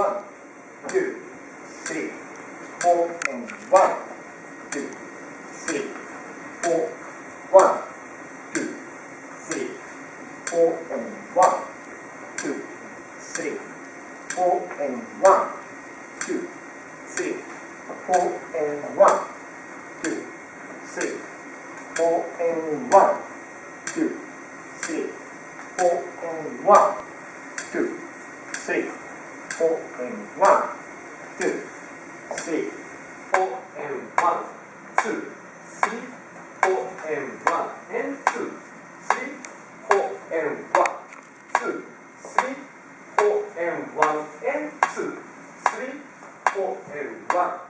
One, two, three, four, and one, two, three, four, one, two, three, four, and one, two, three, four, and one, two, three, four, and one, two, three, four, and one, two, three, four, and one, two, three. four and one, two, three, four and one, two, three, four and one, and two, three, four and one, two, three, four and one, and two, three, four and one.